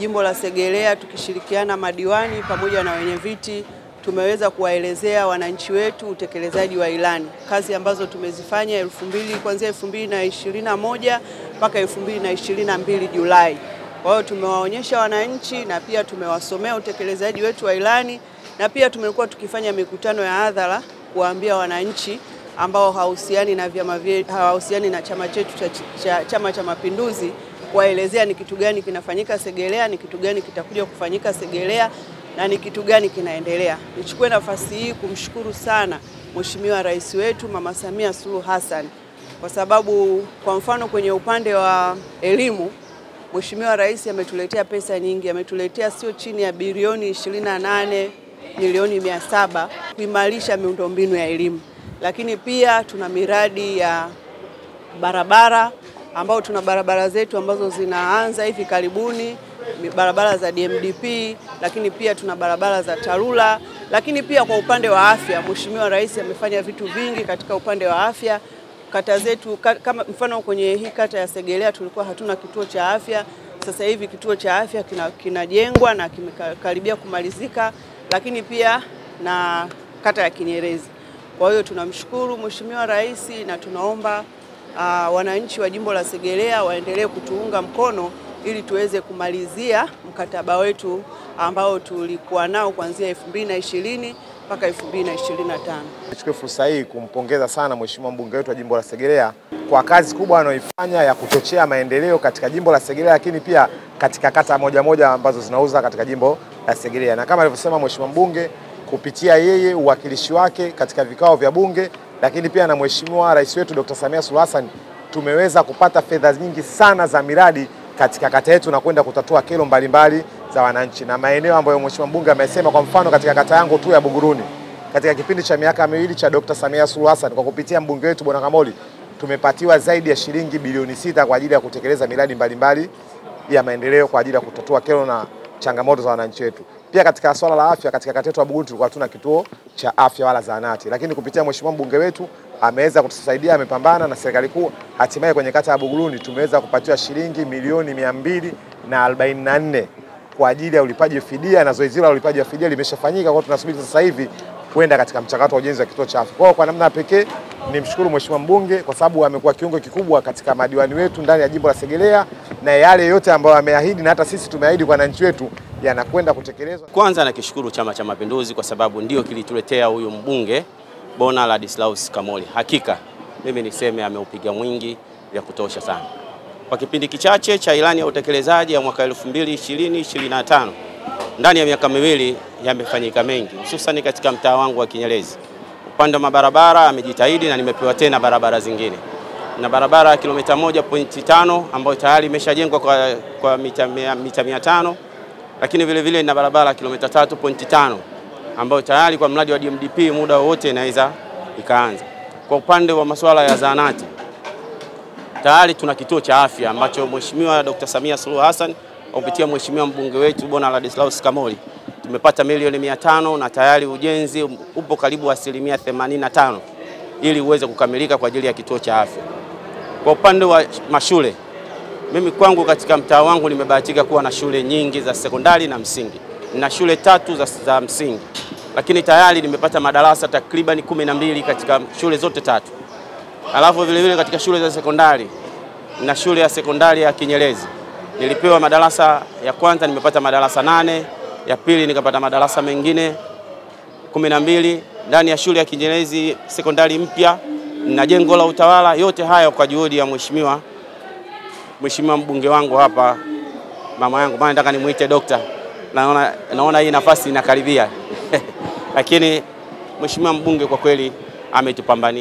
jimbo la Segerea tukishirikiana madiwani pamoja na wenye viti tumeweza kuwaelezea wananchi wetu utekelezaji wa ilani, kazi ambazo tumezifanya elfu mbili kuanzia elfu mbili na ishirini na moja mpaka elfu mbili na ishirini na mbili Julai. Kwa hiyo tumewaonyesha wananchi na pia tumewasomea utekelezaji wetu wa ilani na pia tumekuwa tukifanya mikutano ya hadhara kuwaambia wananchi ambao hawahusiani na vyama hawahusiani na chama chetu cha, cha, Chama cha Mapinduzi, kuwaelezea ni kitu gani kinafanyika Segerea, ni kitu gani kitakuja kufanyika Segerea na ni kitu gani kinaendelea. Nichukue nafasi hii kumshukuru sana Mheshimiwa Rais wetu Mama Samia Suluhu Hassan kwa sababu kwa mfano kwenye upande wa elimu Mheshimiwa Rais ametuletea pesa nyingi, ametuletea sio chini ya bilioni 28 milioni mia saba kuimarisha miundombinu ya elimu, lakini pia tuna miradi ya barabara ambao tuna barabara zetu ambazo zinaanza hivi karibuni, barabara za DMDP, lakini pia tuna barabara za TARURA, lakini pia kwa upande wa afya Mheshimiwa Rais amefanya vitu vingi katika upande wa afya. Kata zetu kama mfano kwenye hii kata ya Segelea tulikuwa hatuna kituo cha afya. Sasa hivi kituo cha afya kinajengwa kina na kimekaribia kumalizika, lakini pia na kata ya Kinyerezi. Kwa hiyo tunamshukuru Mheshimiwa Rais na tunaomba uh, wananchi wa jimbo la Segerea waendelee kutuunga mkono ili tuweze kumalizia mkataba wetu ambao tulikuwa nao kuanzia 2020 mpaka 2025. Nichukue fursa hii kumpongeza sana Mheshimiwa mbunge wetu wa jimbo la Segerea kwa kazi kubwa anayoifanya ya kuchochea maendeleo katika jimbo la Segerea, lakini pia katika kata moja moja ambazo zinauza katika jimbo la Segerea, na kama alivyosema Mheshimiwa mbunge, kupitia yeye uwakilishi wake katika vikao vya bunge, lakini pia na Mheshimiwa Rais wetu Dr. Samia Suluhu Hassan tumeweza kupata fedha nyingi sana za miradi katika kata yetu na kwenda kutatua kero mbalimbali za wananchi na maeneo ambayo Mheshimiwa mbunge amesema. Kwa mfano katika kata yangu tu ya Buguruni, katika kipindi cha miaka miwili cha Dr. Samia Suluhu Hassan kwa kupitia mbunge wetu Bwana Kamoli tumepatiwa zaidi ya shilingi bilioni sita kwa ajili ya kutekeleza miradi mbalimbali ya maendeleo kwa ajili ya kutatua kero na changamoto za wananchi wetu. Pia katika swala la afya, katika kata yetu ya Buguruni tulikuwa hatuna kituo cha afya wala zahanati, lakini kupitia Mheshimiwa mbunge wetu ameweza kutusaidia, amepambana na serikali kuu, hatimaye kwenye kata ya Buguruni tumeweza kupatiwa shilingi milioni mia mbili na arobaini na nne kwa ajili ya ulipaji fidia, na zoezi la ulipaji wa fidia limeshafanyika. Kwa tunasubiri sasa hivi kwenda katika mchakato wa ujenzi wa kituo cha afya. Kwa kwa namna pekee nimshukuru Mheshimiwa mbunge kwa sababu amekuwa kiungo kikubwa katika madiwani wetu ndani ya jimbo la Segerea, na yale yote ambayo ameahidi na hata sisi tumeahidi kwa wananchi wetu yanakwenda kutekelezwa. Kwanza nakishukuru Chama cha Mapinduzi kwa sababu ndio kilituletea huyu mbunge Bona Ladislaus Kamoli. Hakika mimi niseme ameupiga mwingi vya kutosha sana. Kwa kipindi kichache cha ilani ya utekelezaji ya mwaka 2020-2025 ndani ya miaka miwili yamefanyika mengi, hususan katika mtaa wangu wa Kinyerezi. Upande wa mabarabara amejitahidi na nimepewa tena barabara zingine na barabara ya kilomita moja pointi tano ambayo tayari imeshajengwa kwa, kwa mita mita mia tano lakini vile vile ina barabara kilomita tatu pointi tano ambayo tayari kwa mradi wa DMDP muda wowote inaweza ikaanza. Kwa upande wa masuala ya zahanati tayari tuna kituo cha afya ambacho Mheshimiwa Dr. Samia Suluhu Hassan kupitia Mheshimiwa mbunge wetu Bwana Ladislaus Kamoli tumepata milioni mia tano na tayari ujenzi upo karibu asilimia 85 ili uweze kukamilika kwa ajili ya kituo cha afya. Kwa upande wa mashule, mimi kwangu katika mtaa wangu nimebahatika kuwa na shule nyingi za sekondari na msingi. Na shule tatu za, za msingi, lakini tayari nimepata madarasa takriban kumi na mbili katika shule zote tatu. Alafu vile vile katika shule za sekondari na shule ya sekondari ya Kinyerezi. Nilipewa madarasa ya kwanza, nimepata madarasa nane, ya pili nikapata madarasa mengine kumi na mbili. Ndani ya shule ya Kinyerezi sekondari mpya. Na jengo la utawala. Yote haya kwa juhudi ya mheshimiwa mheshimiwa mbunge wangu hapa, mama yangu, maana nataka nimuite dokta, naona, naona hii nafasi inakaribia lakini mheshimiwa mbunge kwa kweli ametupambania.